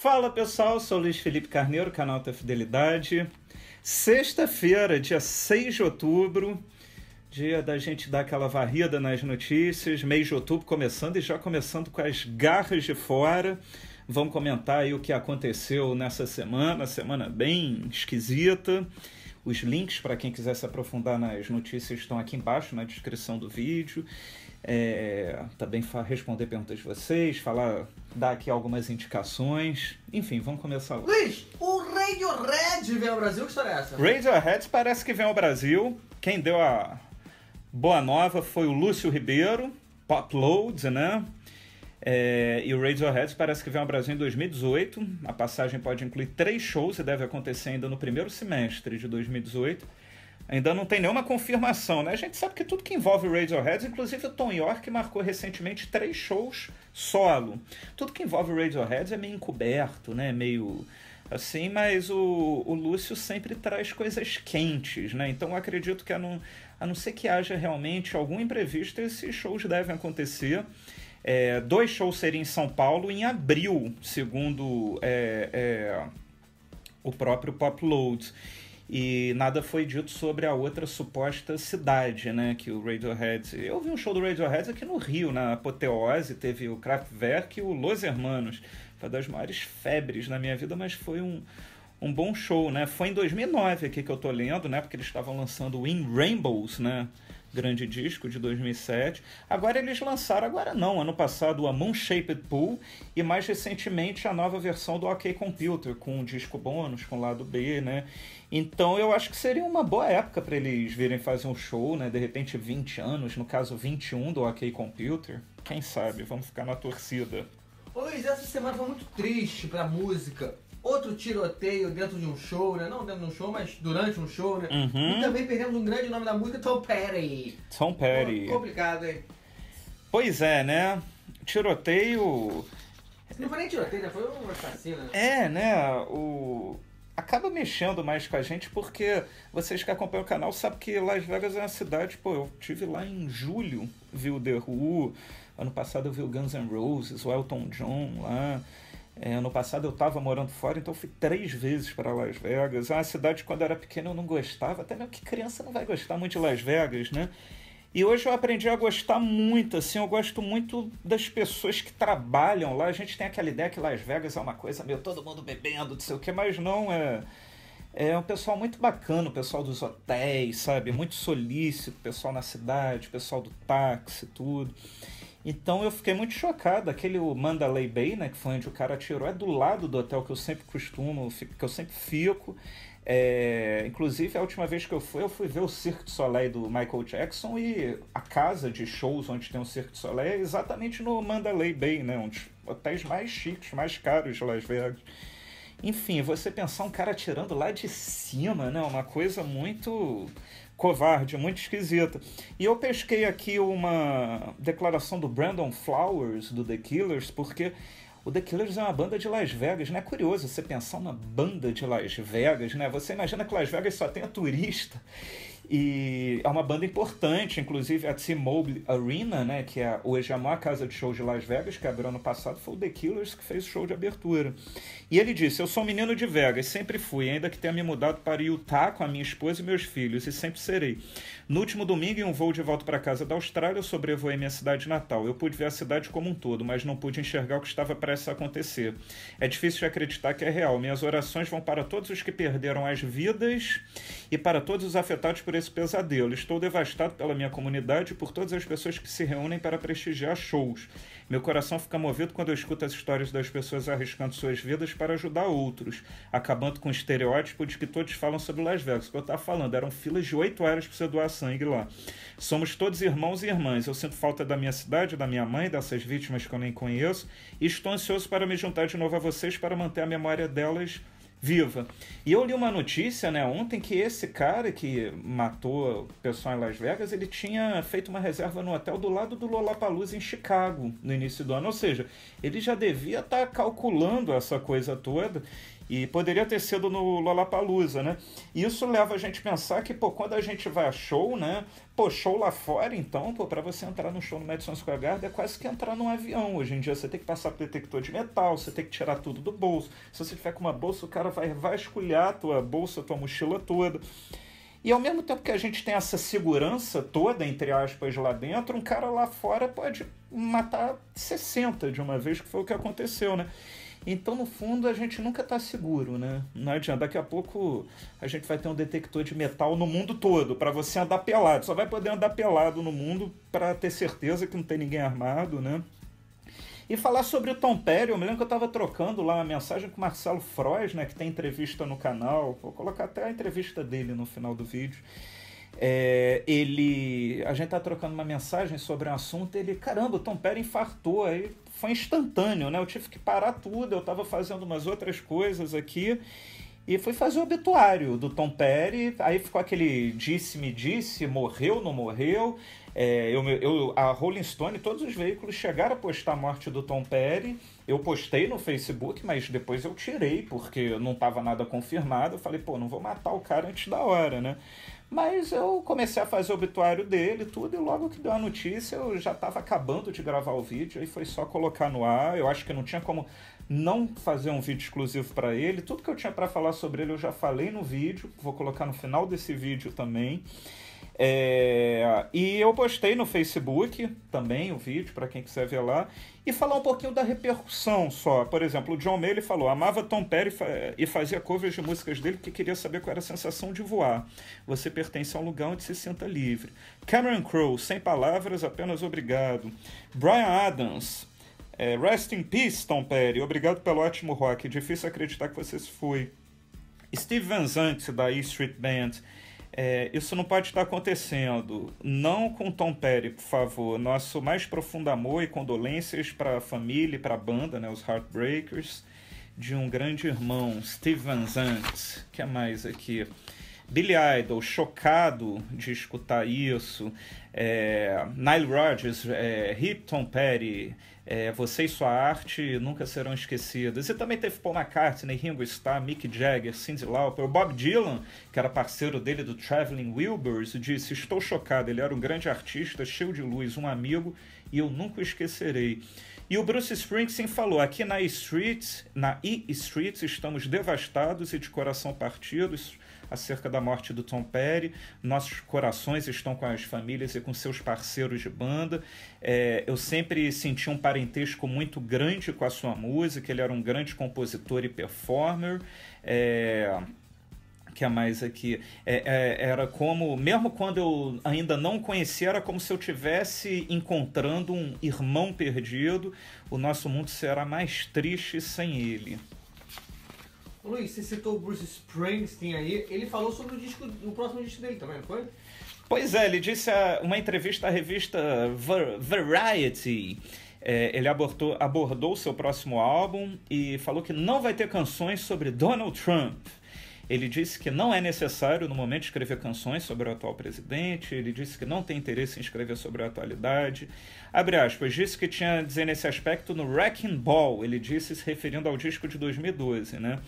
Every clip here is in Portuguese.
Fala pessoal, sou Luiz Felipe Carneiro, canal da Fidelidade. Sexta-feira, dia 6 de outubro, dia da gente dar aquela varrida nas notícias, mês de outubro começando e já começando com as garras de fora. Vamos comentar aí o que aconteceu nessa semana, semana bem esquisita. Os links para quem quiser se aprofundar nas notícias estão aqui embaixo na descrição do vídeo é, também responder perguntas de vocês, falar, dar aqui algumas indicações. Enfim, vamos começar lá. Luiz, o Radiohead vem ao Brasil? Que história é essa? Radiohead parece que vem ao Brasil. Quem deu a boa nova foi o Lúcio Ribeiro, Poploads, né? É, e o Radiohead parece que vem ao Brasil em 2018. A passagem pode incluir três shows e deve acontecer ainda no primeiro semestre de 2018 ainda não tem nenhuma confirmação, né? A gente sabe que tudo que envolve Radiohead, inclusive o Tom York marcou recentemente três shows solo. Tudo que envolve Radiohead é meio encoberto, né? Meio assim, mas o, o Lúcio sempre traz coisas quentes, né? Então eu acredito que a não, a não ser que haja realmente algum imprevisto, esses shows devem acontecer. É, dois shows seriam em São Paulo em abril, segundo é, é, o próprio Pop Loads e nada foi dito sobre a outra suposta cidade, né, que o Radiohead... Eu vi um show do Radiohead aqui no Rio, na Apoteose, teve o Kraftwerk e o Los Hermanos. Foi das maiores febres na minha vida, mas foi um, um bom show, né? Foi em 2009 aqui que eu tô lendo, né, porque eles estavam lançando In Rainbows, né, grande disco de 2007. Agora eles lançaram, agora não, ano passado, a Moon Shaped Pool e mais recentemente a nova versão do OK Computer, com um disco bônus, com lado B, né? Então eu acho que seria uma boa época para eles virem fazer um show, né? De repente 20 anos, no caso 21 do OK Computer. Quem sabe? Vamos ficar na torcida. Ô Luiz, essa semana foi muito triste pra música. Outro tiroteio dentro de um show, né? Não dentro de um show, mas durante um show, né? Uhum. E também perdemos um grande nome da música, Tom Petty. Tom Petty. Complicado, hein? Pois é, né? Tiroteio... Não foi nem tiroteio, né? Foi um assassino. Né? É, né? O acaba mexendo mais com a gente porque vocês que acompanham o canal sabem que Las Vegas é uma cidade, pô, eu tive lá em julho, vi o The Who, ano passado eu vi o Guns N' Roses, o Elton John lá. É, ano passado eu estava morando fora, então fui três vezes para Las Vegas. É uma cidade quando eu era pequeno eu não gostava, até mesmo que criança não vai gostar muito de Las Vegas, né? E hoje eu aprendi a gostar muito, assim, eu gosto muito das pessoas que trabalham lá. A gente tem aquela ideia que Las Vegas é uma coisa meio todo mundo bebendo, não sei o que, mas não é. É um pessoal muito bacana, o pessoal dos hotéis, sabe? Muito solícito, pessoal na cidade, pessoal do táxi, tudo. Então eu fiquei muito chocado. Aquele Mandalay Bay, né, que foi onde o cara atirou, é do lado do hotel que eu sempre costumo, que eu sempre fico. É, inclusive, a última vez que eu fui, eu fui ver o Cirque du Soleil do Michael Jackson e a casa de shows onde tem o Cirque du Soleil é exatamente no Mandalay Bay, né? Um dos hotéis mais chiques, mais caros de Las Vegas. Enfim, você pensar um cara atirando lá de cima, né? Uma coisa muito covarde, muito esquisita. E eu pesquei aqui uma declaração do Brandon Flowers, do The Killers, porque o The Killers é uma banda de Las Vegas, né? É curioso você pensar uma banda de Las Vegas, né? Você imagina que Las Vegas só tem turista e é uma banda importante, inclusive a T-Mobile Arena, né, que é hoje a maior casa de show de Las Vegas, que abriu ano passado, foi o The Killers que fez o show de abertura. E ele disse: Eu sou um menino de Vegas, sempre fui, ainda que tenha me mudado para Utah com a minha esposa e meus filhos, e sempre serei. No último domingo, em um voo de volta para casa da Austrália, eu sobrevoei minha cidade natal. Eu pude ver a cidade como um todo, mas não pude enxergar o que estava prestes a acontecer. É difícil de acreditar que é real. Minhas orações vão para todos os que perderam as vidas e para todos os afetados por esse pesadelo. Estou devastado pela minha comunidade e por todas as pessoas que se reúnem para prestigiar shows. Meu coração fica movido quando eu escuto as histórias das pessoas arriscando suas vidas para ajudar outros, acabando com o estereótipo de que todos falam sobre Las Vegas. O que eu estava falando, eram filas de oito horas para você doar sangue lá. Somos todos irmãos e irmãs. Eu sinto falta da minha cidade, da minha mãe, dessas vítimas que eu nem conheço, e estou ansioso para me juntar de novo a vocês para manter a memória delas viva. E eu li uma notícia, né, ontem que esse cara que matou o pessoal em Las Vegas, ele tinha feito uma reserva no hotel do lado do Lollapalooza em Chicago no início do ano, ou seja, ele já devia estar tá calculando essa coisa toda. E poderia ter sido no Lollapalooza, né? E isso leva a gente a pensar que, pô, quando a gente vai a show, né? Pô, show lá fora, então, pô, pra você entrar no show no Madison Square Garden é quase que entrar num avião. Hoje em dia você tem que passar por detector de metal, você tem que tirar tudo do bolso. Se você tiver com uma bolsa, o cara vai vasculhar a tua bolsa, a tua mochila toda. E ao mesmo tempo que a gente tem essa segurança toda, entre aspas, lá dentro, um cara lá fora pode matar 60 de uma vez, que foi o que aconteceu, né? Então, no fundo, a gente nunca está seguro, né? Não adianta. Daqui a pouco a gente vai ter um detector de metal no mundo todo para você andar pelado. Só vai poder andar pelado no mundo para ter certeza que não tem ninguém armado, né? E falar sobre o Tom Perry, eu me lembro que eu estava trocando lá uma mensagem com o Marcelo Frois, né, que tem entrevista no canal. Vou colocar até a entrevista dele no final do vídeo. É, ele, a gente tá trocando uma mensagem sobre um assunto, ele, caramba, o Tom Perry infartou, aí foi instantâneo, né? Eu tive que parar tudo, eu estava fazendo umas outras coisas aqui e fui fazer o obituário do Tom Perry. Aí ficou aquele disse-me disse, morreu, não morreu. É, eu, eu, a Rolling Stone, todos os veículos chegaram a postar a morte do Tom Perry. Eu postei no Facebook, mas depois eu tirei, porque não estava nada confirmado. Eu falei, pô, não vou matar o cara antes da hora, né? Mas eu comecei a fazer o obituário dele tudo, e logo que deu a notícia, eu já estava acabando de gravar o vídeo, e foi só colocar no ar. Eu acho que não tinha como não fazer um vídeo exclusivo para ele. Tudo que eu tinha para falar sobre ele eu já falei no vídeo, vou colocar no final desse vídeo também. É, e eu postei no Facebook também o vídeo para quem quiser ver lá e falar um pouquinho da repercussão só. Por exemplo, o John Mayer falou: amava Tom Perry e fazia covers de músicas dele porque queria saber qual era a sensação de voar. Você pertence a um lugar onde se sinta livre. Cameron Crowe, sem palavras, apenas obrigado. Brian Adams, é, Rest in Peace, Tom Perry, obrigado pelo ótimo rock. Difícil acreditar que você se foi. Steve Van Zandt, da E Street Band. É, isso não pode estar acontecendo. Não com Tom Perry, por favor. Nosso mais profundo amor e condolências para a família e para a banda, né, os Heartbreakers, de um grande irmão, Steve Van Zandt. que é mais aqui? Billy Idol, chocado de escutar isso. É, Nile Rodgers, é, Hip Tom Petty, é, Você e Sua Arte Nunca Serão Esquecidas. E também teve Paul McCartney, Ringo Starr, Mick Jagger, Cyndi Lauper. Bob Dylan, que era parceiro dele do Traveling Wilburys, disse, estou chocado, ele era um grande artista, cheio de luz, um amigo, e eu nunca o esquecerei. E o Bruce Springsteen falou: aqui na E Street, na E Street, estamos devastados e de coração partidos acerca da morte do Tom Perry. Nossos corações estão com as famílias e com seus parceiros de banda. É, eu sempre senti um parentesco muito grande com a sua música. Ele era um grande compositor e performer. É, que é mais aqui é, é, era como mesmo quando eu ainda não conhecia era como se eu tivesse encontrando um irmão perdido o nosso mundo será mais triste sem ele Luiz, você citou o Bruce Springsteen aí, ele falou sobre o disco, o próximo disco dele também, não foi? Pois é, ele disse uma entrevista à revista Variety. É, ele abordou, abordou o seu próximo álbum e falou que não vai ter canções sobre Donald Trump. Ele disse que não é necessário no momento escrever canções sobre o atual presidente. Ele disse que não tem interesse em escrever sobre a atualidade. Abre aspas, disse que tinha a dizer nesse aspecto no Wrecking Ball. Ele disse se referindo ao disco de 2012, né?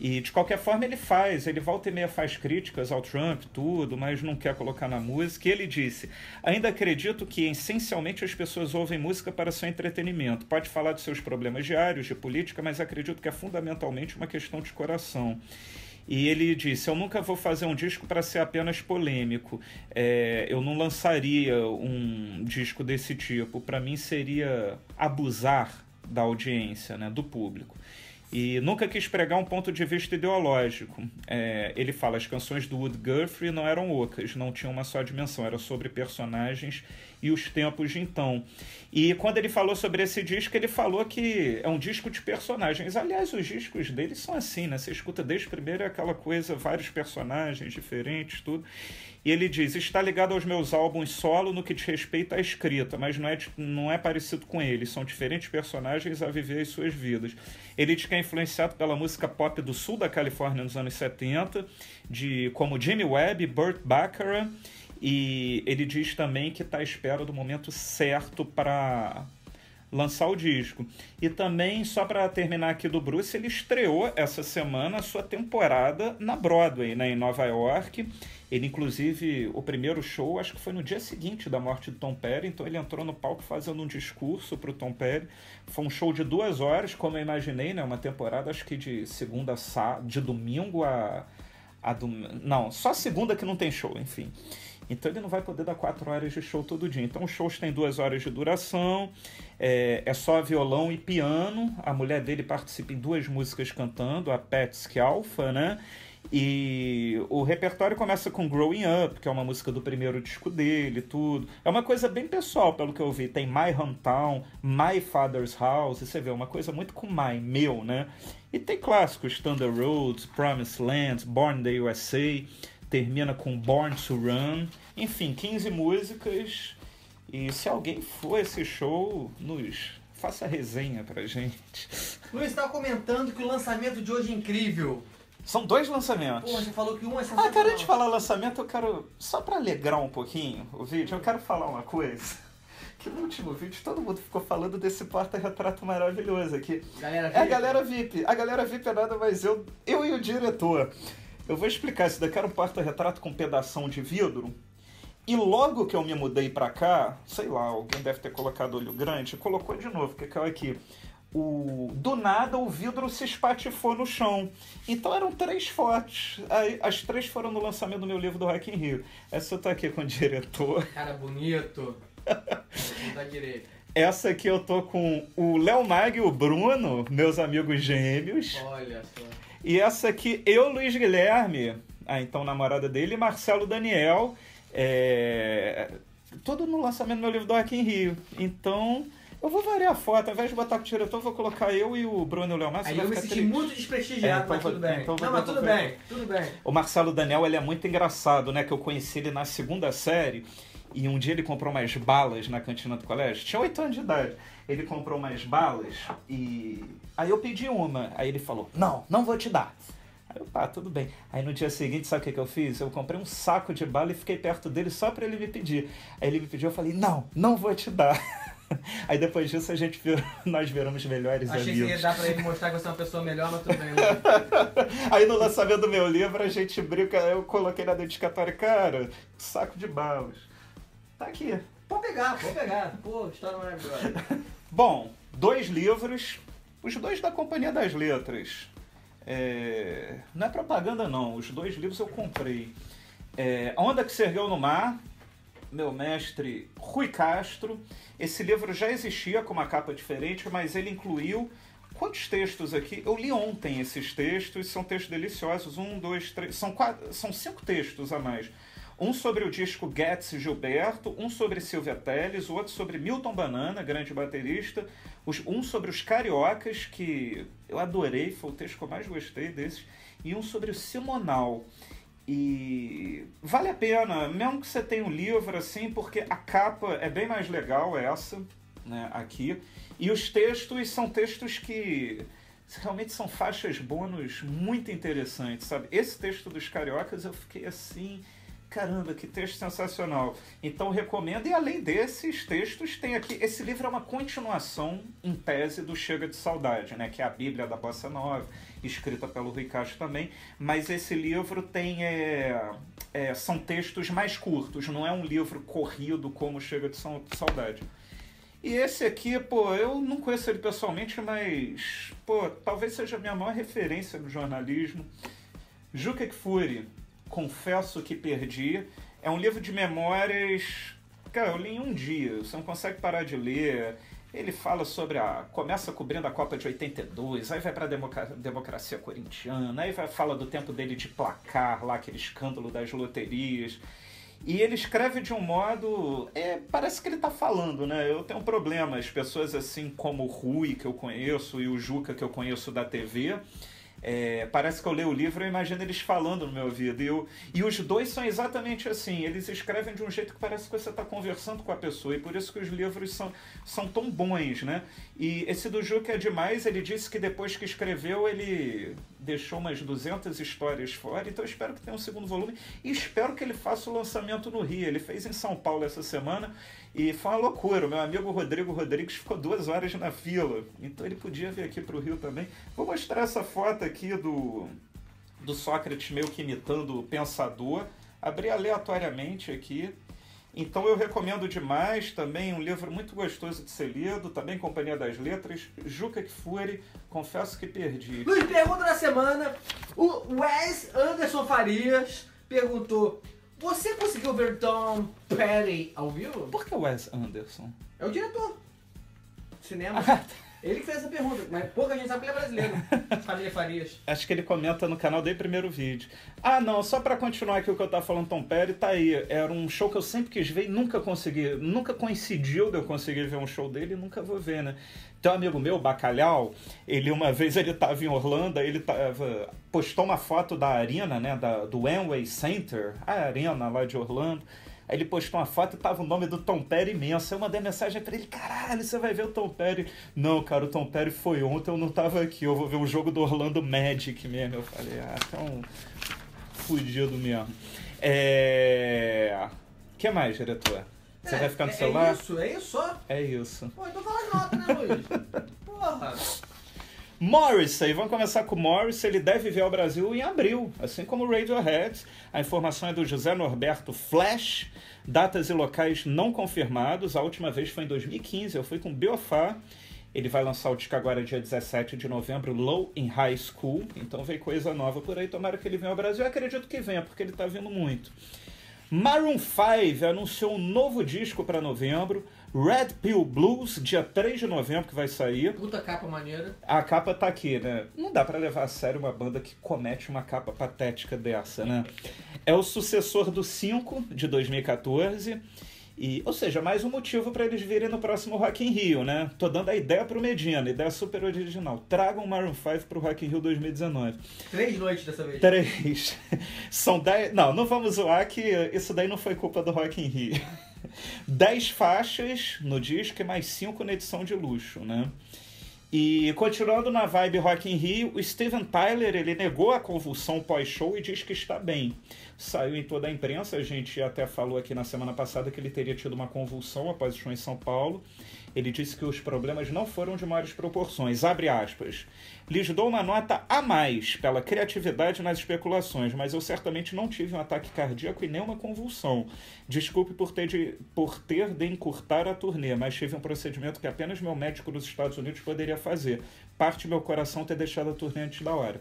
E de qualquer forma ele faz, ele volta e meia faz críticas ao Trump, tudo, mas não quer colocar na música. E ele disse: Ainda acredito que essencialmente as pessoas ouvem música para seu entretenimento. Pode falar de seus problemas diários, de política, mas acredito que é fundamentalmente uma questão de coração. E ele disse: Eu nunca vou fazer um disco para ser apenas polêmico. É, eu não lançaria um disco desse tipo. Para mim seria abusar da audiência, né, do público e nunca quis pregar um ponto de vista ideológico. É, ele fala as canções do Wood Guthrie não eram ocas, não tinham uma só dimensão, era sobre personagens e os tempos de então. E quando ele falou sobre esse disco, ele falou que é um disco de personagens. Aliás, os discos dele são assim, né? Você escuta desde o primeiro aquela coisa, vários personagens diferentes, tudo. E ele diz: está ligado aos meus álbuns solo no que diz respeito à escrita, mas não é, não é parecido com eles. São diferentes personagens a viver as suas vidas. Ele diz que é influenciado pela música pop do sul da Califórnia nos anos 70, de, como Jimmy Webb, Burt Bacharach. E ele diz também que está à espera do momento certo para lançar o disco. E também, só para terminar aqui do Bruce, ele estreou essa semana a sua temporada na Broadway, né, em Nova York. Ele, inclusive, o primeiro show, acho que foi no dia seguinte da morte do Tom Perry, então ele entrou no palco fazendo um discurso para o Tom Perry. Foi um show de duas horas, como eu imaginei, né, uma temporada, acho que de segunda, de domingo a, a dom... não, só segunda que não tem show, enfim. Então ele não vai poder dar quatro horas de show todo dia. Então os shows têm duas horas de duração, é, é só violão e piano. A mulher dele participa em duas músicas cantando, a Patsy Alpha, né? E o repertório começa com Growing Up, que é uma música do primeiro disco dele, tudo. É uma coisa bem pessoal, pelo que eu vi. Tem My Hometown, My Father's House, você vê, uma coisa muito com My, meu, né? E tem clássicos, Thunder Roads, Promised Land, Born in the USA termina com Born to Run. Enfim, 15 músicas. E se alguém for esse show, nos faça resenha pra gente. Luiz estava comentando que o lançamento de hoje é incrível. São dois lançamentos. Pô, você falou que um é sensacional. Ah, cara, antes de falar lançamento, eu quero, só para alegrar um pouquinho o vídeo, eu quero falar uma coisa. Que no último vídeo todo mundo ficou falando desse porta-retrato maravilhoso aqui. Galera VIP. É a galera VIP. A galera VIP é nada mais eu, eu e o diretor. Eu vou explicar, isso daqui era um porta-retrato com pedação de vidro. E logo que eu me mudei pra cá, sei lá, alguém deve ter colocado olho grande, colocou de novo, que caiu aqui. O, do nada o vidro se espatifou no chão. Então eram três fotos. Aí, as três foram no lançamento do meu livro do Rock in Rio. Essa eu tô aqui com o diretor. Cara bonito. tá direito. Essa aqui eu tô com o Léo Mag e o Bruno, meus amigos gêmeos. Olha só. E essa aqui, eu, Luiz Guilherme, a então namorada dele, e Marcelo Daniel, é... todo no lançamento do meu livro do Aqui em Rio. Então, eu vou variar a foto, ao invés de botar com o diretor, eu vou colocar eu e o Bruno Leomar. Aí eu me senti triste. muito desprestigiado, é, então mas tudo bem. Então Não, mas tudo bem, tudo bem. O Marcelo Daniel, ele é muito engraçado, né? Que eu conheci ele na segunda série. E um dia ele comprou umas balas na cantina do colégio. Tinha oito anos de idade. Ele comprou umas balas e Aí eu pedi uma. Aí ele falou: Não, não vou te dar. Aí eu, pá, tudo bem. Aí no dia seguinte, sabe o que, que eu fiz? Eu comprei um saco de bala e fiquei perto dele só para ele me pedir. Aí ele me pediu, eu falei: Não, não vou te dar. Aí depois disso a gente virou, nós viramos melhores Achei amigos. Achei que ia dar pra ele mostrar que você é uma pessoa melhor, mas tudo bem. Né? Aí no lançamento do meu livro a gente brinca, eu coloquei na dedicatória, cara, saco de balas. Tá aqui. Pode pegar, pode pegar. Pô, história maravilhosa. Bom, dois livros os dois da Companhia das Letras. É... Não é propaganda, não. Os dois livros eu comprei. É... A Onda que se ergueu no mar, meu mestre Rui Castro. Esse livro já existia com uma capa diferente, mas ele incluiu quantos textos aqui? Eu li ontem esses textos, são textos deliciosos. Um, dois, três. São, quatro, são cinco textos a mais. Um sobre o disco Getz Gilberto, um sobre Silvia Teles, outro sobre Milton Banana, grande baterista, um sobre os Cariocas, que eu adorei, foi o texto que eu mais gostei desses, e um sobre o Simonal. E vale a pena, mesmo que você tenha um livro assim, porque a capa é bem mais legal essa, né, aqui. E os textos são textos que realmente são faixas bônus muito interessantes, sabe? Esse texto dos Cariocas eu fiquei assim Caramba, que texto sensacional. Então recomendo. E além desses textos, tem aqui. Esse livro é uma continuação, em tese, do Chega de Saudade, né? Que é a Bíblia da Bossa Nova, escrita pelo Rui Castro também. Mas esse livro tem. É, é, são textos mais curtos, não é um livro corrido como Chega de Saudade. E esse aqui, pô, eu não conheço ele pessoalmente, mas, pô, talvez seja a minha maior referência no jornalismo. Juca Kfouri, Confesso que Perdi. É um livro de memórias. Cara, eu li em um dia, você não consegue parar de ler. Ele fala sobre a. Começa cobrindo a Copa de 82, aí vai para a democracia corintiana, aí vai, fala do tempo dele de placar lá, aquele escândalo das loterias. E ele escreve de um modo. É, parece que ele está falando, né? Eu tenho um problema. As pessoas assim como o Rui, que eu conheço, e o Juca, que eu conheço da TV, É, parece que eu leio o livro e imagino eles falando no meu ouvido. E, eu, e os dois são exatamente assim. Eles escrevem de um jeito que parece que você está conversando com a pessoa. E por isso que os livros são, são tão bons, né? E esse do Juca é demais. Ele disse que depois que escreveu, ele deixou umas 200 histórias fora. Então espero que tenha um segundo volume. E espero que ele faça o lançamento no Rio. Ele fez em São Paulo essa semana. E foi uma loucura. O meu amigo Rodrigo Rodrigues ficou duas horas na fila. Então ele podia vir aqui para o Rio também. Vou mostrar essa foto aqui do, do Sócrates meio que imitando o pensador. Abri aleatoriamente aqui. Então eu recomendo demais também um livro muito gostoso de ser lido, também Companhia das Letras, Juca Kfouri, confesso que perdi. Luiz, pergunta da semana. O Wes Anderson Farias perguntou: Você conseguiu ver Tom Petty ao vivo? Por que Wes Anderson? É o diretor. Cinema. Ele que fez essa pergunta, mas pouca gente sabe que ele é brasileiro. Família Farias. Acho que ele comenta no canal o primeiro vídeo. Ah, não, só para continuar aqui o que eu tava falando, Tom Perry, tá aí. Era um show que eu sempre quis ver e nunca consegui. Nunca coincidiu de eu conseguir ver um show dele e nunca vou ver, né? Tem um amigo meu, Bacalhau, ele uma vez ele tava em Orlando, ele tava, postou uma foto da arena, né, da, do Amway Center, a arena lá de Orlando. Aí ele postou uma foto e tava o nome do Tom Perry imenso. Eu mandei mensagem pra ele: caralho, você vai ver o Tom Perry? Não, cara, o Tom Perry foi ontem, eu não tava aqui. Eu vou ver o jogo do Orlando Magic mesmo. Eu falei: ah, tão fudido mesmo. É. O que mais, diretor? Você é, vai ficar no é, celular? É isso, é isso só? É isso. Pô, então fala as notas, né, Luiz? Porra. Morrissey, vamos começar com Morrissey, ele deve vir ao Brasil em abril, assim como Radiohead. A informação é do José Norberto Flash, datas e locais não confirmados. A última vez foi em 2015, eu fui com Biofá. Ele vai lançar o disco agora dia 17 de novembro, Low in High School. Então vem coisa nova por aí, tomara que ele venha ao Brasil. Eu acredito que venha, porque ele está vindo muito. Maroon 5 anunciou um novo disco para novembro. Red Pill Blues, dia 3 de novembro que vai sair. Puta capa maneira. A capa tá aqui, né? Não dá para levar a sério uma banda que comete uma capa patética dessa, né? É o sucessor do 5 de 2014. E, ou seja, mais um motivo para eles virem no próximo Rock in Rio, né? Tô dando a ideia pro Medina, ideia super original. Tragam o Maroon 5 pro Rock in Rio 2019. Três noites dessa vez. Três. São dez... Não, não vamos zoar que isso daí não foi culpa do Rock in Rio. 10 faixas no disco e mais 5 na edição de luxo, né? E continuando na vibe Rock in Rio, o Steven Tyler ele negou a convulsão pós-show e diz que está bem. Saiu em toda a imprensa, a gente até falou aqui na semana passada que ele teria tido uma convulsão após o show em São Paulo. Ele disse que os problemas não foram de maiores proporções. Abre aspas. Lhes dou uma nota a mais pela criatividade nas especulações, mas eu certamente não tive um ataque cardíaco e nem uma convulsão. Desculpe por ter de, por ter de encurtar a turnê, mas tive um procedimento que apenas meu médico nos Estados Unidos poderia fazer. Parte meu coração ter deixado a turnê antes da hora.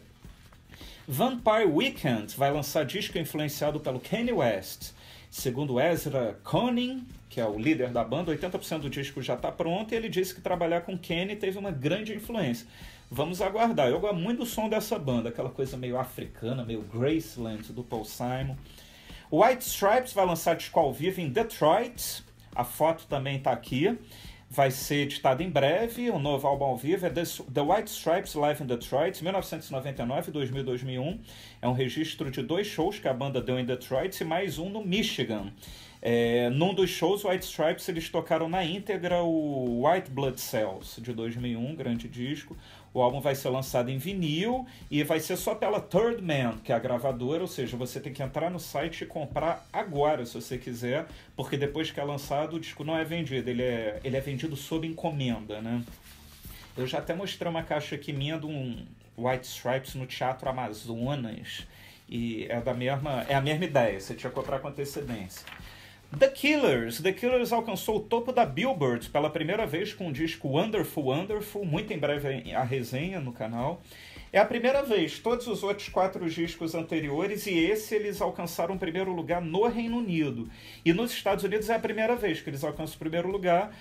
Vampire Weekend vai lançar disco influenciado pelo Kanye West. Segundo Ezra Koenig, que é o líder da banda, 80% do disco já está pronto e ele disse que trabalhar com Kenny teve uma grande influência. Vamos aguardar. Eu gosto muito do som dessa banda, aquela coisa meio africana, meio Graceland do Paul Simon. White Stripes vai lançar disco ao vivo em Detroit. A foto também está aqui. Vai ser editado em breve. O novo álbum ao vivo é The White Stripes Live in Detroit, 1999, 2000 2001. É um registro de dois shows que a banda deu em Detroit e mais um no Michigan. É, num dos shows, White Stripes, eles tocaram na íntegra o White Blood Cells, de 2001, grande disco. O álbum vai ser lançado em vinil e vai ser só pela Third Man, que é a gravadora, ou seja, você tem que entrar no site e comprar agora, se você quiser, porque depois que é lançado, o disco não é vendido, ele é, ele é vendido sob encomenda, né? Eu já até mostrei uma caixa aqui minha de um White Stripes no Teatro Amazonas, e é, da mesma, é a mesma ideia, você tinha que comprar com antecedência. The Killers. The Killers alcançou o topo da Billboard pela primeira vez com o disco Wonderful Wonderful, muito em breve a resenha no canal. É a primeira vez, todos os outros quatro discos anteriores e esse eles alcançaram o primeiro lugar no Reino Unido. E nos Estados Unidos é a primeira vez que eles alcançam o primeiro lugar.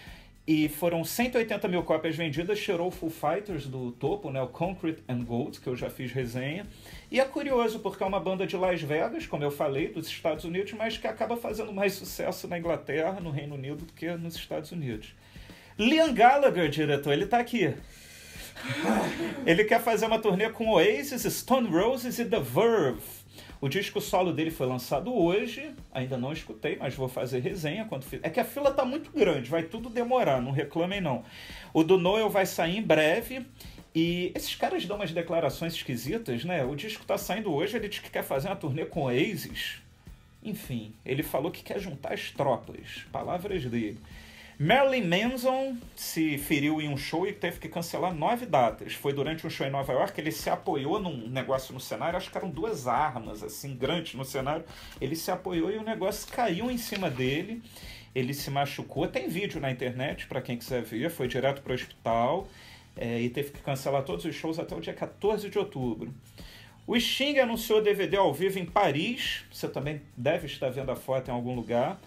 E foram 180 mil cópias vendidas, tirou o Full Fighters do topo, né, o Concrete and Gold, que eu já fiz resenha. E é curioso, porque é uma banda de Las Vegas, como eu falei, dos Estados Unidos, mas que acaba fazendo mais sucesso na Inglaterra, no Reino Unido, do que nos Estados Unidos. Liam Gallagher, diretor, ele tá aqui. Ele quer fazer uma turnê com Oasis, Stone Roses e The Verve. O disco solo dele foi lançado hoje, ainda não escutei, mas vou fazer resenha quando fiz. É que a fila tá muito grande, vai tudo demorar, não reclamem não. O do Noel vai sair em breve e esses caras dão umas declarações esquisitas, né? O disco tá saindo hoje, ele diz que quer fazer uma turnê com Oasis. Enfim, ele falou que quer juntar as tropas, palavras dele. Marilyn Manson se feriu em um show e teve que cancelar nove datas. Foi durante um show em Nova York, ele se apoiou num negócio no cenário, acho que eram duas armas, assim, grandes no cenário. Ele se apoiou e o negócio caiu em cima dele. Ele se machucou. Tem vídeo na internet para quem quiser ver. Foi direto para o hospital é, e teve que cancelar todos os shows até o dia 14 de outubro. O Sting anunciou DVD ao vivo em Paris. Você também deve estar vendo a foto em algum lugar.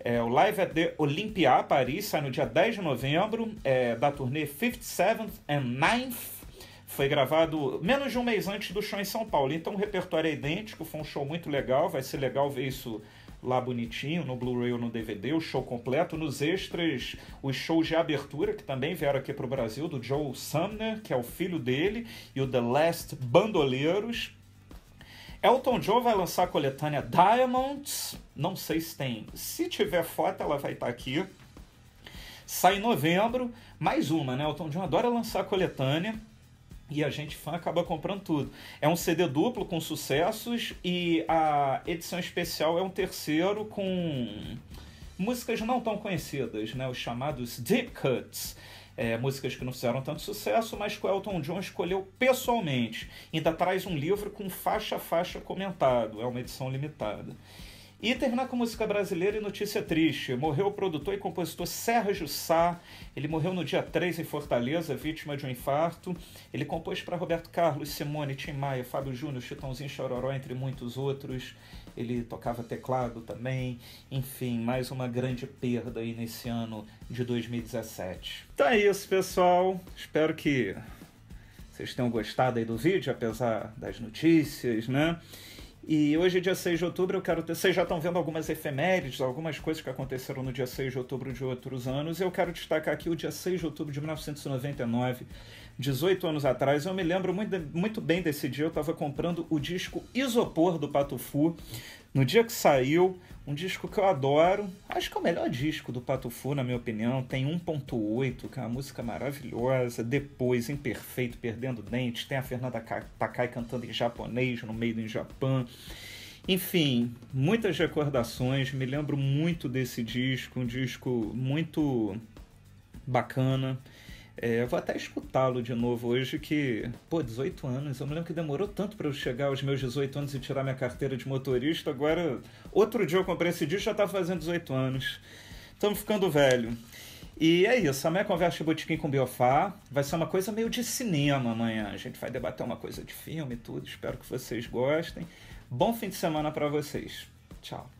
É, o Live at the Olympia Paris sai no dia 10 de novembro, é, da turnê 57th and 9th. Foi gravado menos de um mês antes do show em São Paulo. Então o repertório é idêntico, foi um show muito legal. Vai ser legal ver isso lá bonitinho, no Blu-ray ou no DVD, o show completo. Nos extras, os shows de abertura, que também vieram aqui para o Brasil, do Joe Sumner, que é o filho dele, e o The Last Bandoleiros. Elton John vai lançar a coletânea Diamonds. Não sei se tem. Se tiver foto, ela vai estar aqui. Sai em novembro. Mais uma, né? Elton John adora lançar a coletânea. E a gente fã acaba comprando tudo. É um CD duplo com sucessos e a edição especial é um terceiro com músicas não tão conhecidas, né? Os chamados deep cuts é, músicas que não fizeram tanto sucesso, mas que o Elton John escolheu pessoalmente. Ainda traz um livro com faixa a faixa comentado, é uma edição limitada. E terminar com música brasileira e notícia triste. Morreu o produtor e compositor Sérgio Sá. Ele morreu no dia 3 em Fortaleza, vítima de um infarto. Ele compôs para Roberto Carlos, Simone, Tim Maia, Fábio Júnior, Chitãozinho Chororó, entre muitos outros. Ele tocava teclado também. Enfim, mais uma grande perda aí nesse ano de 2017. Então é isso, pessoal. Espero que vocês tenham gostado aí do vídeo, apesar das notícias, né? E hoje, dia 6 de outubro, eu quero ter. Vocês já estão vendo algumas efemérides, algumas coisas que aconteceram no dia 6 de outubro de outros anos. Eu quero destacar aqui o dia 6 de outubro de 1999, 18 anos atrás. Eu me lembro muito, muito bem desse dia. Eu estava comprando o disco Isopor do Patufu. No dia que saiu, um disco que eu adoro, acho que é o melhor disco do Pato Fu, na minha opinião. Tem 1.8, que é uma música maravilhosa. Depois, Imperfeito, Perdendo Dentes. Tem a Fernanda Takai cantando em japonês, no meio do Japão. Enfim, muitas recordações. Me lembro muito desse disco, um disco muito bacana. É, eu vou até escutá-lo de novo hoje, que, pô, 18 anos. Eu me lembro que demorou tanto para eu chegar aos meus 18 anos e tirar minha carteira de motorista. Agora, outro dia eu comprei esse disco já tá fazendo 18 anos. Estamos ficando velho. E é isso, amanhã conversa de botiquim com Biofá. Vai ser uma coisa meio de cinema amanhã. A gente vai debater uma coisa de filme e tudo. Espero que vocês gostem. Bom fim de semana para vocês. Tchau.